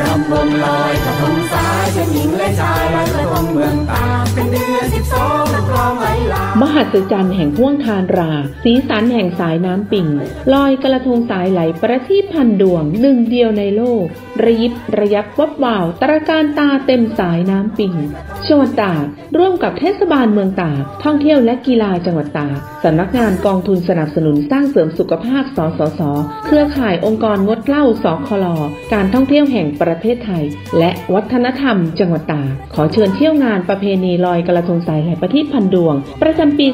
รำวงลอยกระทงสายฉันหญิงและชายลอยกระทงเมืองตาเป็นเดื อนสิบสองนักร้องไหามหัศจรรย์แห่งห้วงคานรา สีสันแห่งสายน้ำปิ่ง ลอยกระทงสายไหลประทีปพันดวงหนึ่งเดียวในโลกระยิบระยับวับวาวตระการตาเต็มสายน้ำปิ่งจังหวัดตากร่วมกับเทศบาลเมืองตากท่องเที่ยวและกีฬาจังหวัดตากสำนักงานกองทุนสนับสนุนสร้างเสริมสุขภาพ สสส เครือข่ายองค์กรงดเหล้า สคลการท่องเที่ยวแห่งประเทศไทย และวัฒนธรรมจังหวัดตากขอเชิญเที่ยวงานประเพณีลอยกระทงสายแหลประทีปพันดวง ประจำปี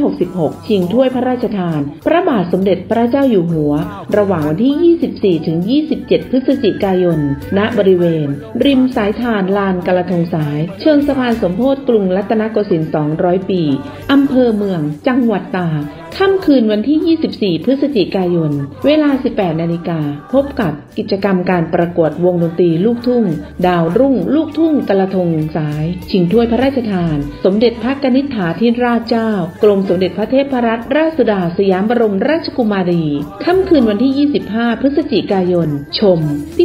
2566 ชิงถ้วยพระราชทาน พระบาทสมเด็จพระเจ้าอยู่หัว ระหว่างวันที่ 24 ถึง 27 พฤศจิกายน ณ บริเวณ ริมสายทานลานกระทงสาย เชิงสะพานสมโพธิกรุงรัตนโกสินทร์ 200 ปี อำเภอเมือง จังหวัดตาก ค่ำคืนวันที่ 24 พฤศจิกายน เวลา 18 นาฬิกา พบกับกิจกรรมการประกวดวงดนตรีลูกทุ่ง ดาวรุ่ง ลูกทุ่งกระทงสาย ชิงถ้วยพระราชทาน สมเด็จพระกนิษฐาธิราชเจ้า กรมสมเด็จพระเทพรัตนราชสุดาสยามบรมราชกุมารี ค่ำคืนวันที่ 25 พฤศจิกายน ชม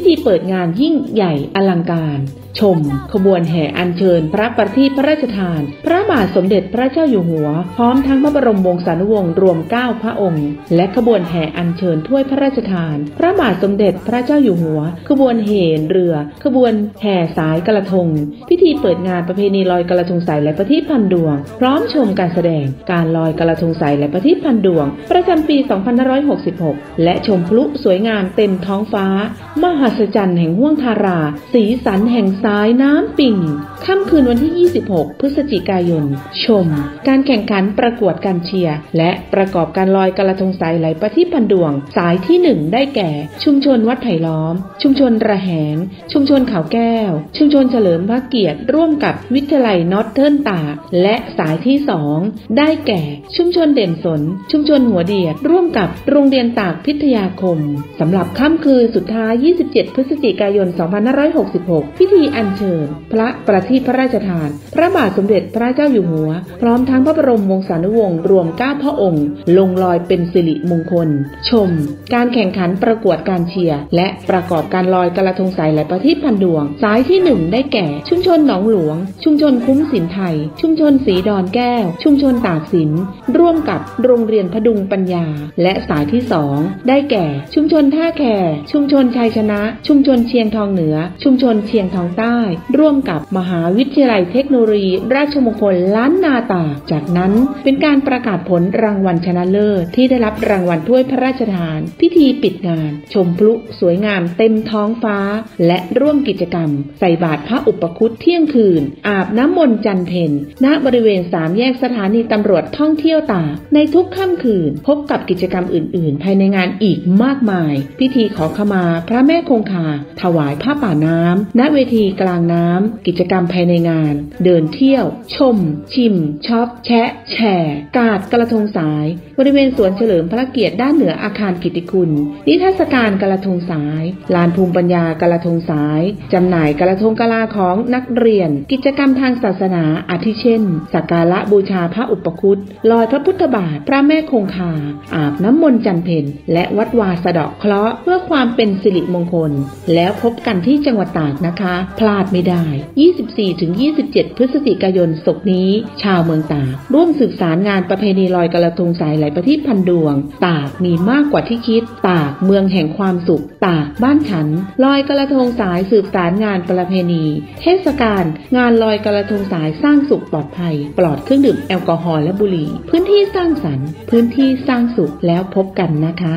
ธีเปิดงานยิ่งใหญ่อลังการ ชม ขบวนแห่อัญเชิญ พระประทีปพระราชทาน พระบาทสมเด็จพระเจ้าอยู่หัว พร้อมทั้งพระบรมวงศานุวงศ์รวม 9 พระองค์ และขบวนแห่อัญเชิญถ้วยพระราชทาน พระบาทสมเด็จพระเจ้าอยู่หัว ขบวนเหนเรือ ขบวนแห่สายกระทง พิธีเปิดงานประเพณีลอยกระทงใสและประทีปพันดวง พร้อมชมการแสดง การลอยกระทงใสและประทีปพันดวง ประจำปี 2566 และชมพลุสวยงามเต็มท้องฟ้า มหัศจรรย์แห่งห้วงทารา สีสันแห่งสายน้ำปิ่ง ค่ำคืนวันที่ 26 พฤศจิกายน ชม การแข่งขันประกวดการเชียร์ และประกอบการลอยกระทงสายไหลประทีปพันดวง สายที่ 1 ได้แก่ ชุมชนวัดไผ่ล้อม ชุมชนระแหง ชุมชนเขาแก้ว ชุมชนเฉลิมพระเกียรติ ร่วมกับวิทยาลัยนอตเทิร์นตากและสายที่ 2 ได้แก่ ชุมชนเด่นสน ชุมชนหัวเดียด ร่วมกับโรงเรียนตากพิทยาคมสำหรับค่ำคืนสุดท้าย 27พฤศจิกายน 2566 พิธีอัญเชิญ พระประทีปพระราชทาน พระบาทสมเด็จพระเจ้าอยู่หัว พร้อมทั้งพระบรมวงศานุวงศ์รวม 9 พระองค์ ลงลอยเป็นสิริมงคล ชม การแข่งขันประกวดการเชียร์ และประกอบการลอยกระทงสายและประทีปพันดวง สายที่ 1 ได้แก่ ชุมชนหนองหลวง ชุมชนคุ้มสินไทย ชุมชนสีดอนแก้ว ชุมชนตากสิน ร่วมกับโรงเรียนพดุงปัญญา และสายที่ 2 ได้แก่ ชุมชนท่าแคชุมชนชัยชนะชุมชนเชียงทองเหนือ ชุมชนเชียงทองใต้ ร่วมกับมหาวิทยาลัยเทคโนโลยี ราชมงคลล้านนาตากจากนั้นเป็นการประกาศผลรางวัลชนะเลิศที่ได้รับรางวัลถ้วยพระราชทาน พิธีปิดงาน ชมพลุสวยงามเต็มท้องฟ้า และร่วมกิจกรรม ใส่บาตรพระอุปคุตเที่ยงคืน อาบน้ำมนต์จันเพนณบริเวณสามแยกสถานีตำรวจท่องเที่ยวตากในทุกค่ำคืน พบกับกิจกรรมอื่น ๆ ภายในงานอีกมากมาย พิธีขอขมาพระแม่คงคา ถวายผ้าป่าน้ำณเวทีกลางน้ำกิจกรรมภายในงาน เดินเที่ยว ชม ชิมช็อป แชะ แชร์กาดกระทงสาย บริเวณสวนเฉลิมพระเกียรติด้านเหนืออาคารกิติคุณ นิทรรศการกระทงสาย ลานภูมิปัญญากระทงสาย จำหน่ายกระทงกลาของนักเรียน กิจกรรมทางศาสนาอาทิเช่น สักการะบูชาพระอุปคุตลอยพระพุทธบาท พระแม่คงคา อาบน้ำมนต์จันเพนและวัดวาสะดาะเคราะห์เพื่อความเป็นสิริมงคลแล้วพบกันที่จังหวัดตากนะคะ พลาดไม่ได้ 24-27 พฤศจิกายนศกนี้ ชาวเมืองตาก ร่วมสืบสารงานประเพณีลอยกระทงสายไหลประทีปพันดวง ตากมีมากกว่าที่คิด ตากเมืองแห่งความสุข ตากบ้านฉัน ลอยกระทงสายสืบสารงานประเพณี เทศกาลงานลอยกระทงสายสร้างสุขปลอดภัย ปลอดเครื่องดื่มแอลกอฮอล์และบุหรี่ พื้นที่สร้างสรรค์ พื้นที่สร้างสุขแล้วพบกันนะคะ